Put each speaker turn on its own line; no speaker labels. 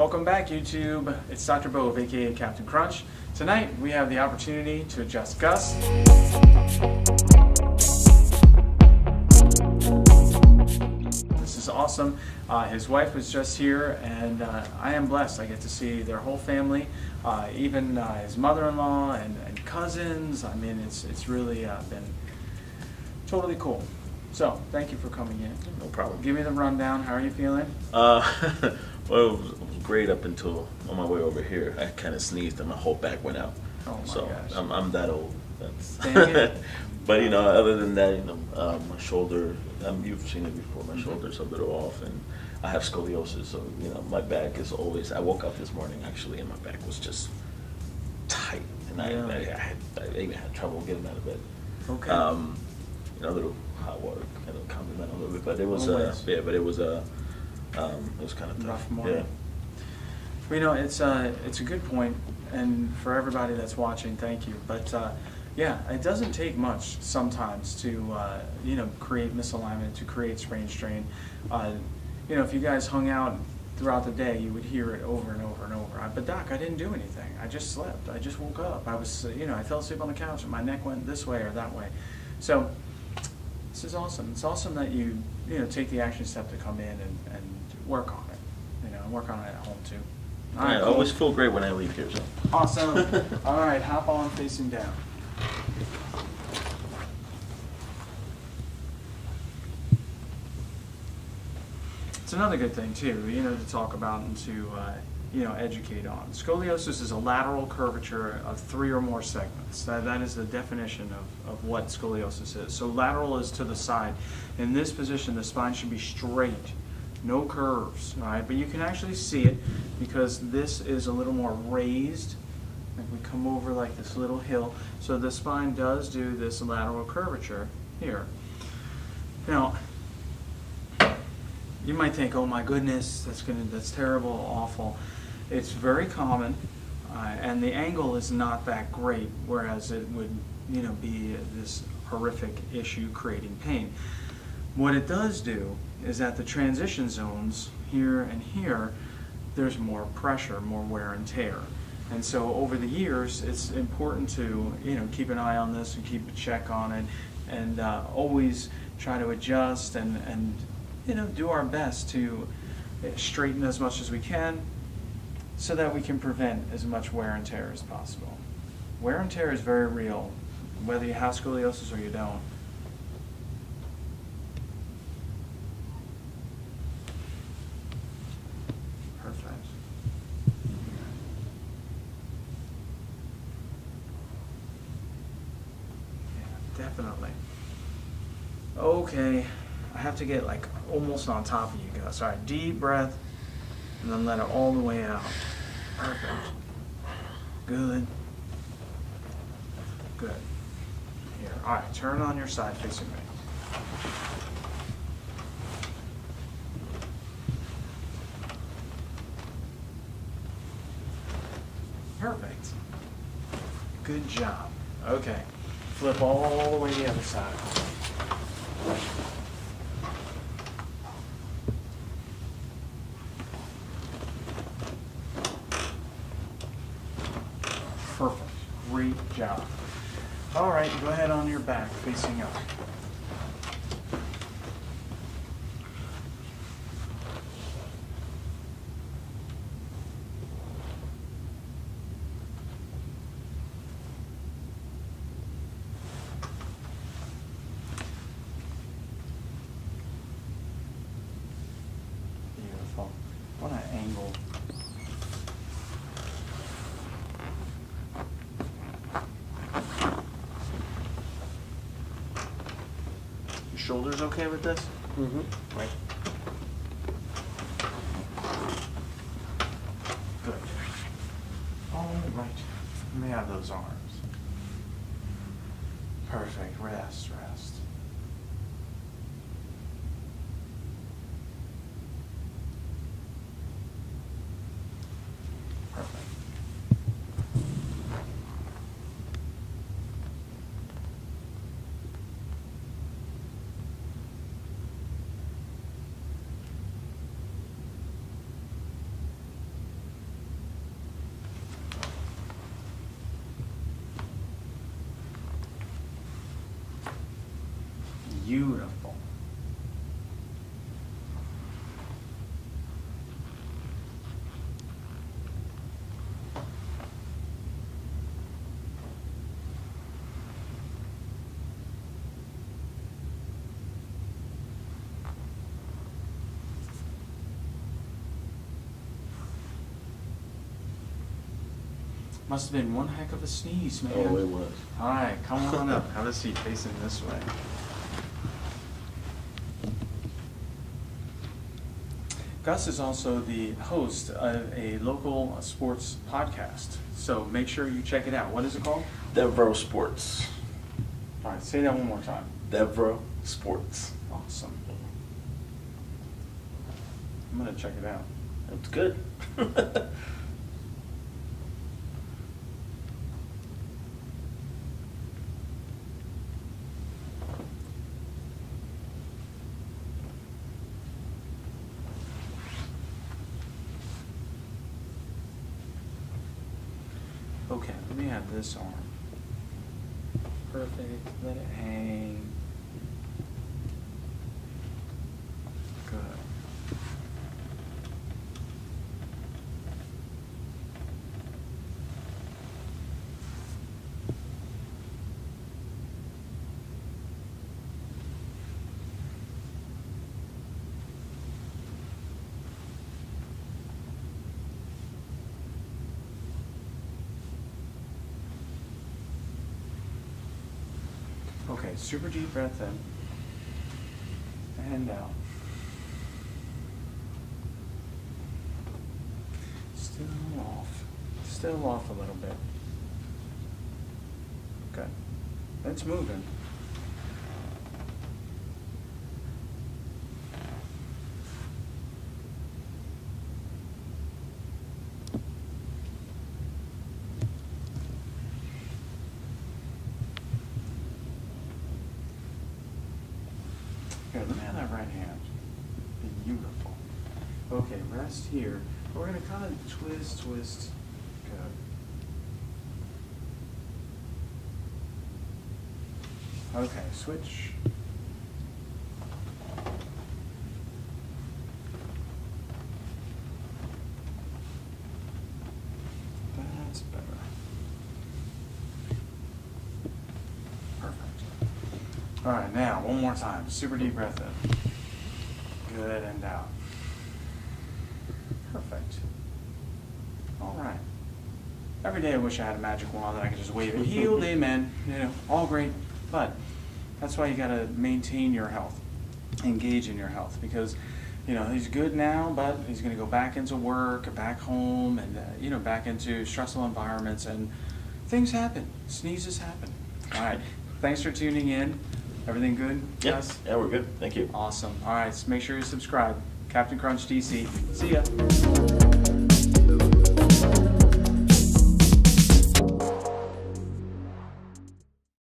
Welcome back, YouTube. It's Dr. Bove, aka Captain Crunch. Tonight we have the opportunity to adjust Gus. This is awesome. Uh, his wife was just here, and uh, I am blessed. I get to see their whole family, uh, even uh, his mother-in-law and, and, cousins. I mean, it's it's really uh, been totally cool. So, thank you for coming in.
No problem.
Give me the rundown. How are you feeling?
Uh, well, it was, it was great up until on my way over here. I kind of sneezed and my whole back went out.
Oh my
so
gosh.
I'm, I'm that old. That's but you know, other than that, you know, um, my shoulder. Um, you've seen it before.
Mm-hmm.
My shoulder's a little off, and I have scoliosis. So you know, my back is always. I woke up this morning actually, and my back was just tight, and I,
Yeah.
I, I, had, I even had trouble getting out of bed.
Okay.
Um, you know, a little hot water kind of calmed me down a little bit, but it was uh, yeah, but it was a. um, it was kind of tough.
rough morning.
Yeah.
Well, you know, it's uh, it's a good point, and for everybody that's watching, thank you. But uh, yeah, it doesn't take much sometimes to uh, you know create misalignment, to create sprain strain. Uh, you know, if you guys hung out throughout the day, you would hear it over and over and over. I, but doc, I didn't do anything. I just slept. I just woke up. I was, you know, I fell asleep on the couch, and my neck went this way or that way. So this is awesome. It's awesome that you you know take the action step to come in and, and work on it. You know, work on it at home too. All
I always feel great when I leave here. So.
Awesome. All right, hop on facing down. It's another good thing too, you know, to talk about and to uh, you know educate on. Scoliosis is a lateral curvature of three or more segments. That, that is the definition of, of what scoliosis is. So lateral is to the side. In this position, the spine should be straight, no curves. All right, but you can actually see it because this is a little more raised. Like we come over like this little hill. So the spine does do this lateral curvature here. Now, you might think, "Oh my goodness, that's gonna that's terrible, awful." It's very common, uh, and the angle is not that great. Whereas it would, you know, be this horrific issue creating pain. What it does do is at the transition zones here and here, there's more pressure, more wear and tear. And so over the years, it's important to you know keep an eye on this and keep a check on it, and uh, always try to adjust and and you know do our best to straighten as much as we can, so that we can prevent as much wear and tear as possible. Wear and tear is very real, whether you have scoliosis or you don't. Perfect. Yeah, definitely. Okay, I have to get like almost on top of you guys. All right, deep breath, and then let it all the way out. Perfect. Good. Good. Here. All right, turn on your side facing me. Perfect. Good job. Okay. Flip all the way the other side. Perfect. Great job. All right, go ahead on your back, facing up. Beautiful. What an angle. Your shoulders okay with this?
Mm-hmm.
Right. Good. All right. Let me have those arms. Perfect. Rest, rest. Perfect. Beautiful. Must have been one heck of a sneeze, man.
Oh, it was.
All right, come on up. Have a seat facing this way. Gus is also the host of a local sports podcast. So make sure you check it out. What is it called?
Devereaux Sports.
All right, say that one more time.
Devereaux Sports.
Awesome. I'm going to check it out.
It's good.
Okay, let me have this arm. Perfect. Let it hang. Good. Okay, super deep breath in. And out. Still off. Still off a little bit. Good. It's moving. Good, let me have that right hand. Beautiful. Here. We're gonna kind of twist, twist. Okay, switch. That's better. Perfect. All right, now, one more time. Super deep breath in. Good, and out. All right. Every day I wish I had a magic wand that I could just wave it. Healed, amen. You know, all great. But that's why you got to maintain your health, engage in your health, because you know he's good now, but he's going to go back into work, back home, and uh, you know back into stressful environments, and things happen. Sneezes happen. All right. Thanks for tuning in. Everything good?
Yeah,
Gus?
yeah, we're good. Thank you.
Awesome. All right. So make sure you subscribe. Captain Crunch DC. See ya.